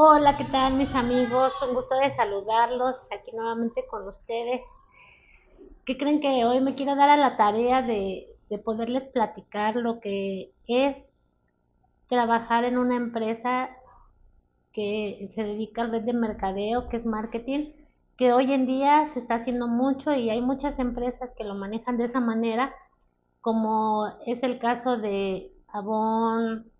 Hola, ¿qué tal mis amigos? Un gusto de saludarlos aquí nuevamente con ustedes. ¿Qué creen que hoy me quiero dar a la tarea de, de poderles platicar lo que es trabajar en una empresa que se dedica al red de mercadeo, que es marketing, que hoy en día se está haciendo mucho y hay muchas empresas que lo manejan de esa manera, como es el caso de Avon,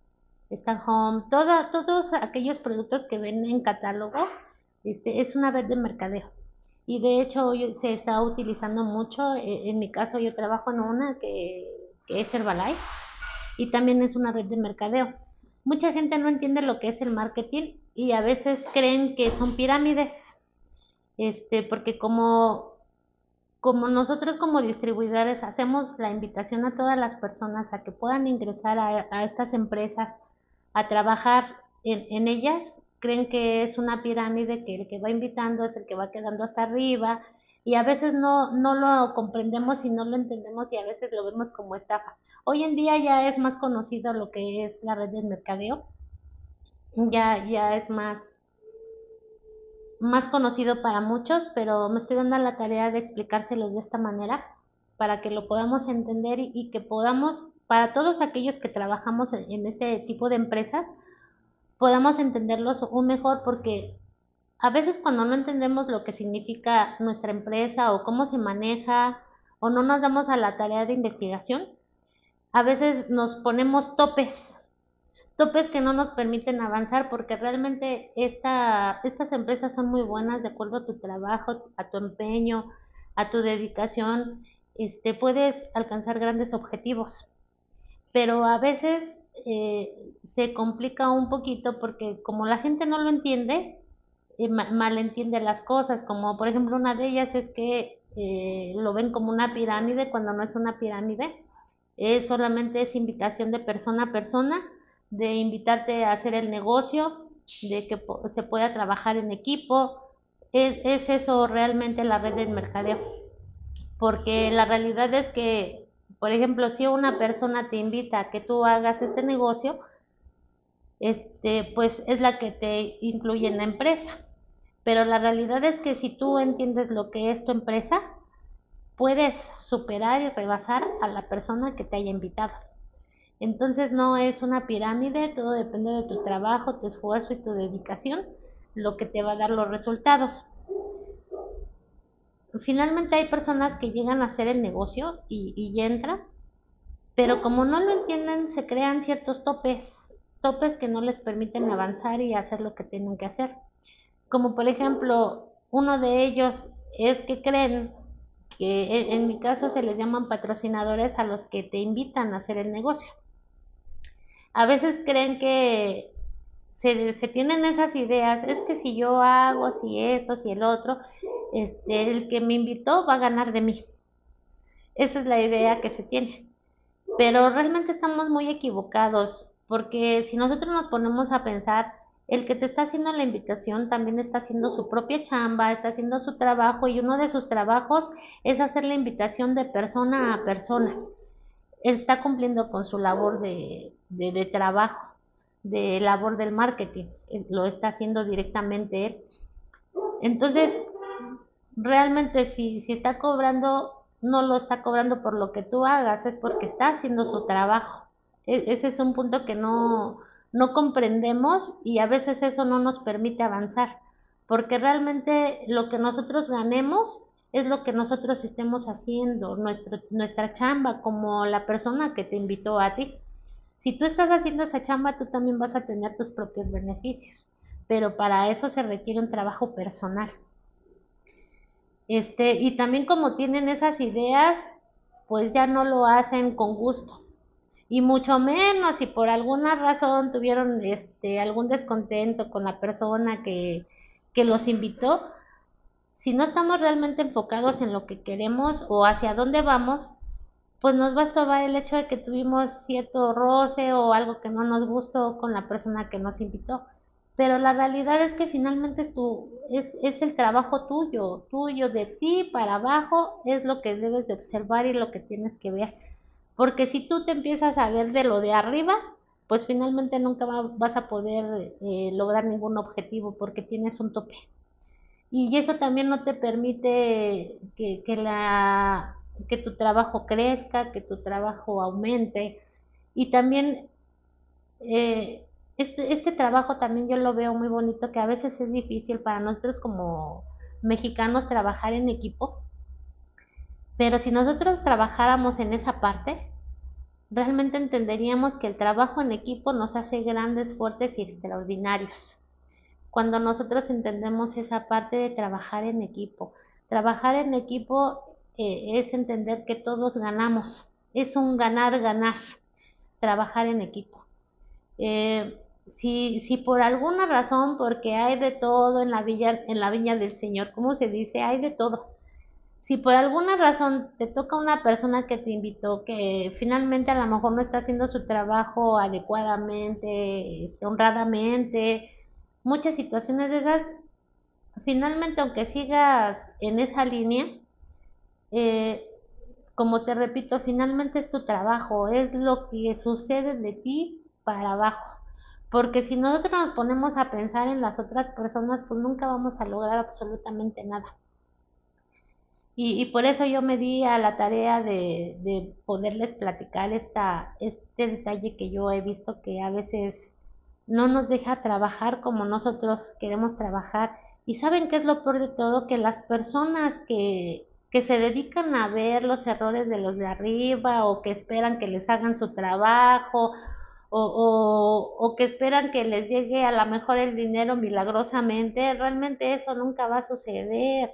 Stan Home, todos aquellos productos que ven en catálogo, este, es una red de mercadeo. Y de hecho hoy se está utilizando mucho, e, en mi caso yo trabajo en una que, es Herbalife y también es una red de mercadeo. Mucha gente no entiende lo que es el marketing y a veces creen que son pirámides, este, porque como nosotros como distribuidores hacemos la invitación a todas las personas a que puedan ingresar a, estas empresas a trabajar en, ellas, creen que es una pirámide que el que va invitando es el que va quedando hasta arriba y a veces no, no lo comprendemos y no lo entendemos y a veces lo vemos como estafa. Hoy en día ya es más conocido lo que es la red de mercadeo ya, ya es más, más conocido para muchos, pero me estoy dando la tarea de explicárselos de esta manera para que lo podamos entender y, que podamos, para todos aquellos que trabajamos en, este tipo de empresas, podamos entenderlos aún mejor porque a veces cuando no entendemos lo que significa nuestra empresa o cómo se maneja o no nos damos a la tarea de investigación, a veces nos ponemos topes topes que no nos permiten avanzar porque realmente esta, estas empresas son muy buenas de acuerdo a tu trabajo, a tu empeño, a tu dedicación, este, puedes alcanzar grandes objetivos. Pero a veces eh, se complica un poquito porque como la gente no lo entiende, eh, malentiende las cosas, como por ejemplo una de ellas es que eh, lo ven como una pirámide cuando no es una pirámide, solamente es invitación de persona a persona de invitarte a hacer el negocio, de que se pueda trabajar en equipo. Es, es eso realmente la red del mercadeo. Porque la realidad es que, por ejemplo, si una persona te invita a que tú hagas este negocio, este, pues es la que te incluye en la empresa. Pero la realidad es que si tú entiendes lo que es tu empresa, puedes superar y rebasar a la persona que te haya invitado. Entonces no es una pirámide, todo depende de tu trabajo, tu esfuerzo y tu dedicación, lo que te va a dar los resultados. Finalmente hay personas que llegan a hacer el negocio y, y entran, pero como no lo entienden, se crean ciertos topes, topes que no les permiten avanzar y hacer lo que tienen que hacer. Como por ejemplo, uno de ellos es que creen que en mi caso se les llaman patrocinadores a los que te invitan a hacer el negocio. A veces creen que se, se, tienen esas ideas, es que si yo hago, si esto, si el otro, este, el que me invitó va a ganar de mí. Esa es la idea que se tiene. Pero realmente estamos muy equivocados, porque si nosotros nos ponemos a pensar, el que te está haciendo la invitación también está haciendo su propia chamba, está haciendo su trabajo y uno de sus trabajos es hacer la invitación de persona a persona está cumpliendo con su labor de, de, trabajo, de labor del marketing, eh, lo está haciendo directamente él. Entonces, realmente si, si está cobrando, no lo está cobrando por lo que tú hagas, es porque está haciendo su trabajo. E, ese es un punto que no, no comprendemos y a veces eso no nos permite avanzar, porque realmente lo que nosotros ganemos es lo que nosotros estemos haciendo, nuestro, nuestra chamba, como la persona que te invitó a ti. Si tú estás haciendo esa chamba, tú también vas a tener tus propios beneficios, pero para eso se requiere un trabajo personal. Este, y también como tienen esas ideas, pues ya no lo hacen con gusto. Y mucho menos si por alguna razón tuvieron este, algún descontento con la persona que, que los invitó, si no estamos realmente enfocados en lo que queremos o hacia dónde vamos, pues nos va a estorbar el hecho de que tuvimos cierto roce o algo que no nos gustó con la persona que nos invitó. Pero la realidad es que finalmente es, tu, es, es el trabajo tuyo, tuyo de ti para abajo, es lo que debes de observar y lo que tienes que ver. Porque si tú te empiezas a ver de lo de arriba, pues finalmente nunca vas a poder eh, lograr ningún objetivo porque tienes un tope. Y eso también no te permite que, que, la, que tu trabajo crezca, que tu trabajo aumente. Y también eh, este, este trabajo también yo lo veo muy bonito, que a veces es difícil para nosotros como mexicanos trabajar en equipo. Pero si nosotros trabajáramos en esa parte, realmente entenderíamos que el trabajo en equipo nos hace grandes, fuertes y extraordinarios. Cuando nosotros entendemos esa parte de trabajar en equipo, trabajar en equipo eh, es entender que todos ganamos, es un ganar-ganar, trabajar en equipo. Eh, si, si por alguna razón, porque hay de todo en la, villa, en la viña del Señor, ¿cómo se dice? Hay de todo si por alguna razón te toca una persona que te invitó, que finalmente a lo mejor no está haciendo su trabajo adecuadamente, este, honradamente, muchas situaciones de esas, finalmente aunque sigas en esa línea, eh, como te repito, finalmente es tu trabajo, es lo que sucede de ti para abajo. Porque si nosotros nos ponemos a pensar en las otras personas, pues nunca vamos a lograr absolutamente nada. Y, por eso yo me di a la tarea de, de, poderles platicar esta, este detalle que yo he visto que a veces no nos deja trabajar como nosotros queremos trabajar. Y saben qué es lo peor de todo, que las personas que, que se dedican a ver los errores de los de arriba o que esperan que les hagan su trabajo o, o, que esperan que les llegue a lo mejor el dinero milagrosamente, realmente eso nunca va a suceder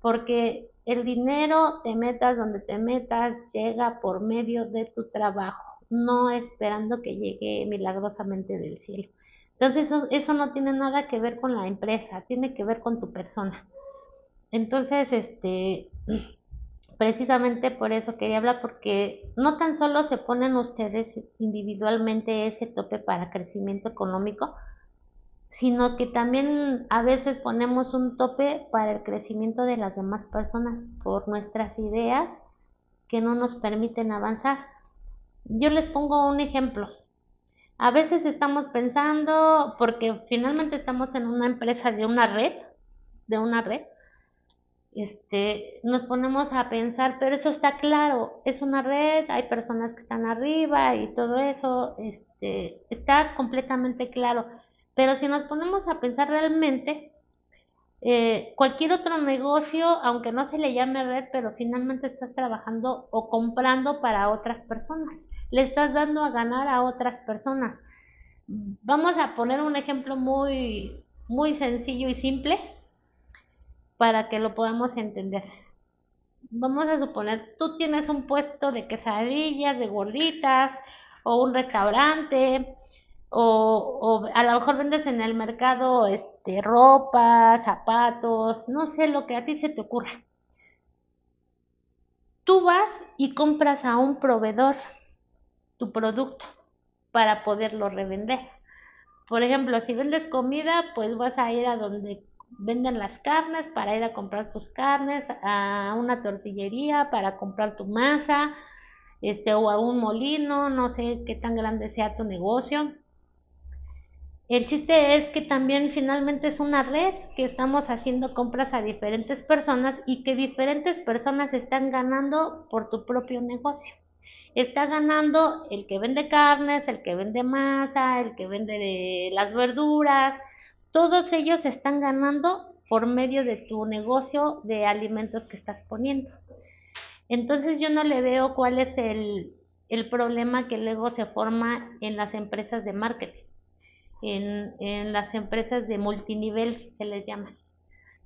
porque el dinero, te metas donde te metas, llega por medio de tu trabajo, no esperando que llegue milagrosamente del cielo. Entonces eso, eso no tiene nada que ver con la empresa, tiene que ver con tu persona. Entonces, este, precisamente por eso quería hablar, porque no tan solo se ponen ustedes individualmente ese tope para crecimiento económico, sino que también a veces ponemos un tope para el crecimiento de las demás personas por nuestras ideas que no nos permiten avanzar. Yo les pongo un ejemplo. A veces estamos pensando, porque finalmente estamos en una empresa de una red, de una red, este, nos ponemos a pensar, pero eso está claro, es una red, hay personas que están arriba y todo eso, este, está completamente claro. Pero si nos ponemos a pensar realmente, eh, cualquier otro negocio, aunque no se le llame red, pero finalmente estás trabajando o comprando para otras personas. Le estás dando a ganar a otras personas. Vamos a poner un ejemplo muy, muy sencillo y simple para que lo podamos entender. Vamos a suponer, tú tienes un puesto de quesadillas, de gorditas, o un restaurante, o, a lo mejor vendes en el mercado este, ropa, zapatos, no sé lo que a ti se te ocurra. Tú vas y compras a un proveedor tu producto para poderlo revender. Por ejemplo, si vendes comida, pues vas a ir a donde venden las carnes para ir a comprar tus carnes, a una tortillería para comprar tu masa, este, o a un molino, no sé qué tan grande sea tu negocio. El chiste es que también finalmente es una red que estamos haciendo compras a diferentes personas y que diferentes personas están ganando por tu propio negocio. Está ganando el que vende carnes, el que vende masa, el que vende las verduras. Todos ellos están ganando por medio de tu negocio de alimentos que estás poniendo. Entonces yo no le veo cuál es el, el problema que luego se forma en las empresas de marketing en, en las empresas de multinivel, se les llama.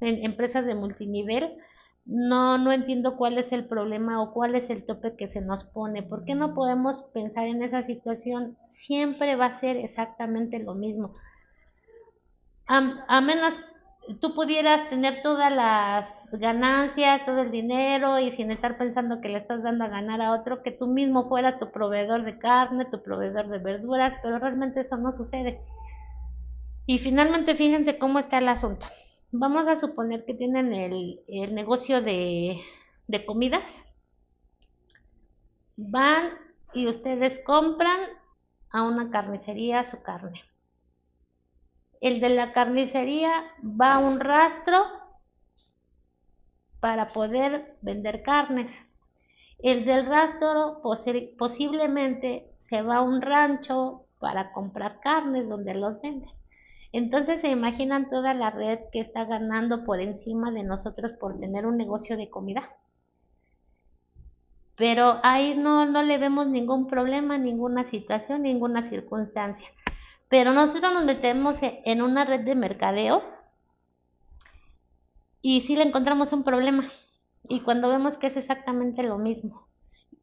En empresas de multinivel, no, no entiendo cuál es el problema o cuál es el tope que se nos pone. ¿Por qué no podemos pensar en esa situación? Siempre va a ser exactamente lo mismo. A, a menos tú pudieras tener todas las ganancias, todo el dinero y sin estar pensando que le estás dando a ganar a otro, que tú mismo fueras tu proveedor de carne, tu proveedor de verduras, pero realmente eso no sucede. Y finalmente fíjense cómo está el asunto. Vamos a suponer que tienen el, negocio de, de comidas. Van y ustedes compran a una carnicería su carne. El de la carnicería va a un rastro para poder vender carnes. El del rastro posiblemente se va a un rancho para comprar carnes donde los venden. Entonces se imaginan toda la red que está ganando por encima de nosotros por tener un negocio de comida. Pero ahí no, no le vemos ningún problema, ninguna situación, ninguna circunstancia. Pero nosotros nos metemos en una red de mercadeo y sí le encontramos un problema. Y cuando vemos que es exactamente lo mismo.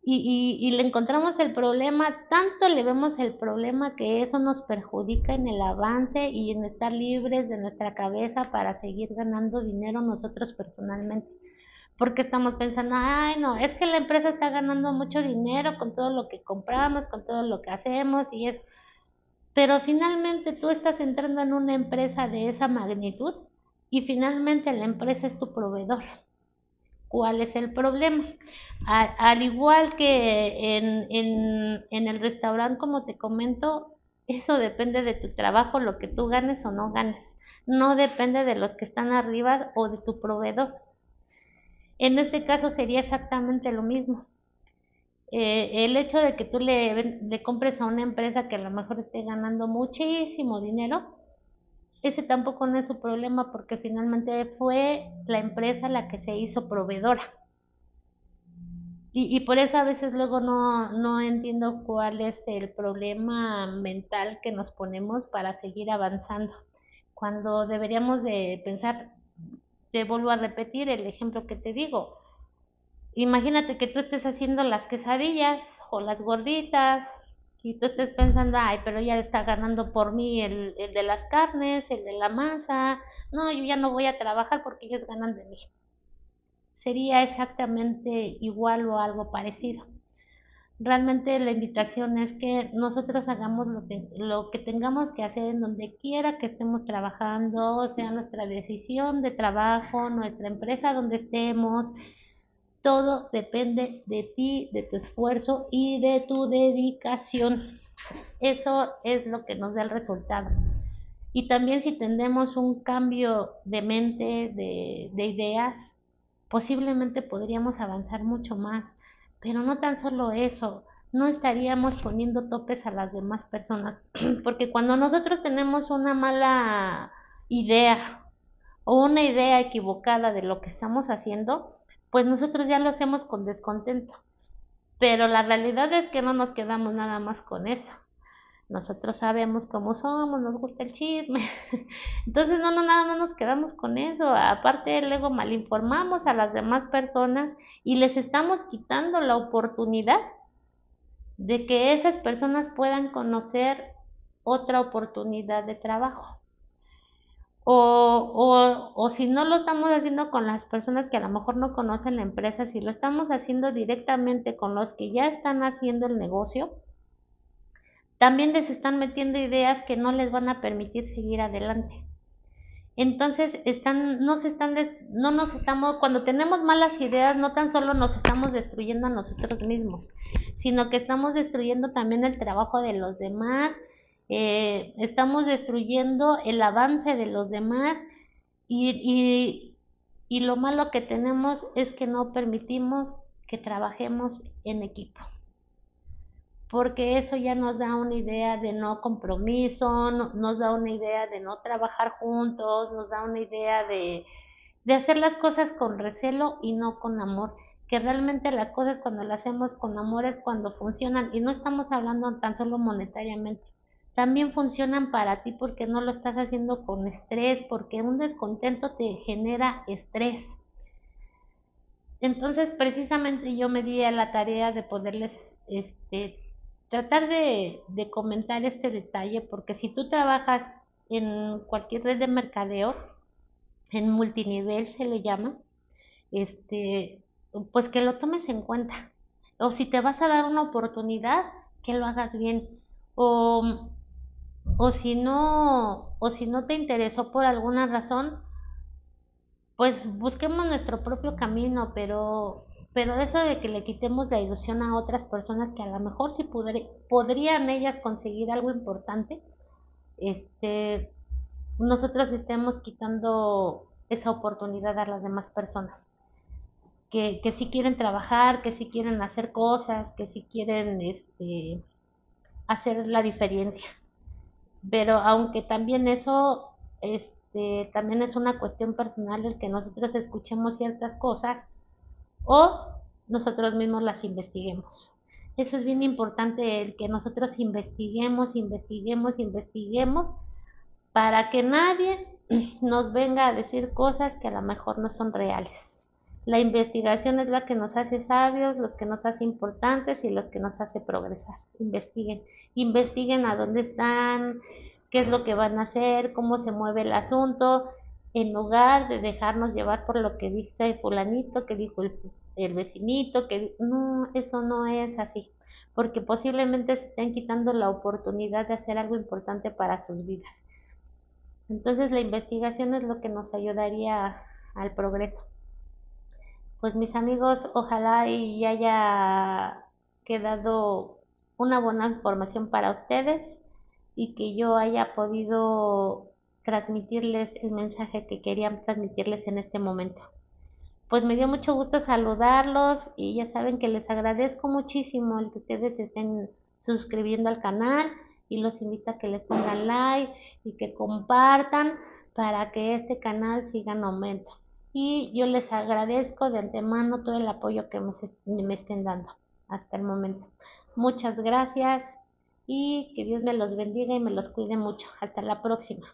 Y, y, le encontramos el problema, tanto le vemos el problema que eso nos perjudica en el avance y en estar libres de nuestra cabeza para seguir ganando dinero nosotros personalmente. Porque estamos pensando, ay, no, es que la empresa está ganando mucho dinero con todo lo que compramos, con todo lo que hacemos y es... Pero finalmente tú estás entrando en una empresa de esa magnitud y finalmente la empresa es tu proveedor. ¿Cuál es el problema? Al, igual que en, en, el restaurante, como te comento, eso depende de tu trabajo, lo que tú ganes o no ganes. No depende de los que están arriba o de tu proveedor. En este caso sería exactamente lo mismo. Eh, el hecho de que tú le, le compres a una empresa que a lo mejor esté ganando muchísimo dinero, ese tampoco no es su problema porque finalmente fue la empresa la que se hizo proveedora. Y, y por eso a veces luego no, no entiendo cuál es el problema mental que nos ponemos para seguir avanzando. Cuando deberíamos de pensar, te vuelvo a repetir el ejemplo que te digo. Imagínate que tú estés haciendo las quesadillas o las gorditas y tú estés pensando, ay, pero ya está ganando por mí el, el, de las carnes, el de la masa, no, yo ya no voy a trabajar porque ellos ganan de mí. Sería exactamente igual o algo parecido. Realmente la invitación es que nosotros hagamos lo que, lo que tengamos que hacer en donde quiera que estemos trabajando, sea nuestra decisión de trabajo, nuestra empresa donde estemos, todo depende de ti, de tu esfuerzo y de tu dedicación. Eso es lo que nos da el resultado. Y también si tenemos un cambio de mente, de, de ideas, posiblemente podríamos avanzar mucho más. Pero no tan solo eso, no estaríamos poniendo topes a las demás personas. Porque cuando nosotros tenemos una mala idea o una idea equivocada de lo que estamos haciendo, pues nosotros ya lo hacemos con descontento. Pero la realidad es que no nos quedamos nada más con eso. Nosotros sabemos cómo somos, nos gusta el chisme. Entonces no, no, nada más nos quedamos con eso. Aparte luego malinformamos a las demás personas y les estamos quitando la oportunidad de que esas personas puedan conocer otra oportunidad de trabajo. O, o, o, si no lo estamos haciendo con las personas que a lo mejor no conocen la empresa, si lo estamos haciendo directamente con los que ya están haciendo el negocio, también les están metiendo ideas que no les van a permitir seguir adelante. Entonces, están, nos están, no nos estamos, cuando tenemos malas ideas, no tan solo nos estamos destruyendo a nosotros mismos, sino que estamos destruyendo también el trabajo de los demás, eh, estamos destruyendo el avance de los demás y, y lo malo que tenemos es que no permitimos que trabajemos en equipo. Porque eso ya nos da una idea de no compromiso, nos da una idea de no trabajar juntos, nos da una idea de, de, hacer las cosas con recelo y no con amor, que realmente las cosas cuando las hacemos con amor es cuando funcionan. Y no estamos hablando tan solo monetariamente, también funcionan para ti porque no lo estás haciendo con estrés, porque un descontento te genera estrés. Entonces, precisamente yo me di a la tarea de poderles este, tratar de, de comentar este detalle, porque si tú trabajas en cualquier red de mercadeo, en multinivel se le llama, este, pues que lo tomes en cuenta. O si te vas a dar una oportunidad, que lo hagas bien. O o si no, o si no te interesó por alguna razón, pues busquemos nuestro propio camino, pero, pero eso de que le quitemos la ilusión a otras personas que a lo mejor sí podrían ellas conseguir algo importante, este, nosotros estemos quitando esa oportunidad a las demás personas. Que, que si quieren trabajar, que si quieren hacer cosas, que si quieren este, hacer la diferencia. Pero aunque también eso este, también es una cuestión personal el que nosotros escuchemos ciertas cosas o nosotros mismos las investiguemos. Eso es bien importante, el que nosotros investiguemos, investiguemos, investiguemos, para que nadie nos venga a decir cosas que a lo mejor no son reales. La investigación es la que nos hace sabios, los que nos hace importantes y los que nos hace progresar. Investiguen, investiguen a dónde están, qué es lo que van a hacer, cómo se mueve el asunto, en lugar de dejarnos llevar por lo que dice el fulanito, que dijo el, el vecinito, que no, eso no es así, porque posiblemente se estén quitando la oportunidad de hacer algo importante para sus vidas. Entonces la investigación es lo que nos ayudaría al progreso. Pues mis amigos, ojalá y haya quedado una buena información para ustedes y que yo haya podido transmitirles el mensaje que querían transmitirles en este momento. Pues me dio mucho gusto saludarlos y ya saben que les agradezco muchísimo el que ustedes estén suscribiendo al canal y los invito a que les pongan like y que compartan para que este canal siga en aumento. Y yo les agradezco de antemano todo el apoyo que me, me estén dando hasta el momento. Muchas gracias y que Dios me los bendiga y me los cuide mucho. Hasta la próxima.